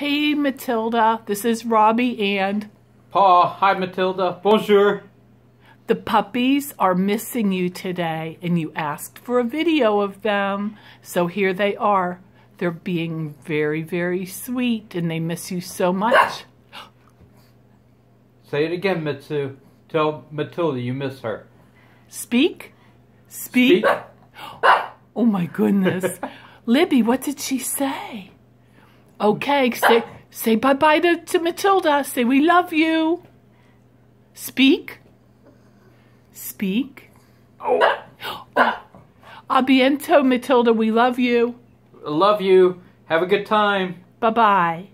Hey, Matilda. This is Robbie and Paul. Hi, Matilda. Bonjour. The puppies are missing you today, and you asked for a video of them. So here they are. They're being very, very sweet, and they miss you so much. Say it again, Mitsu. Tell Matilda you miss her. Speak? Speak? Speak. Oh my goodness. Libby, what did she say? Okay, say say bye-bye to, to Matilda. Say we love you. Speak? Speak? Oh. Abiento, Matilda, we love you. Love you. Have a good time. Bye-bye.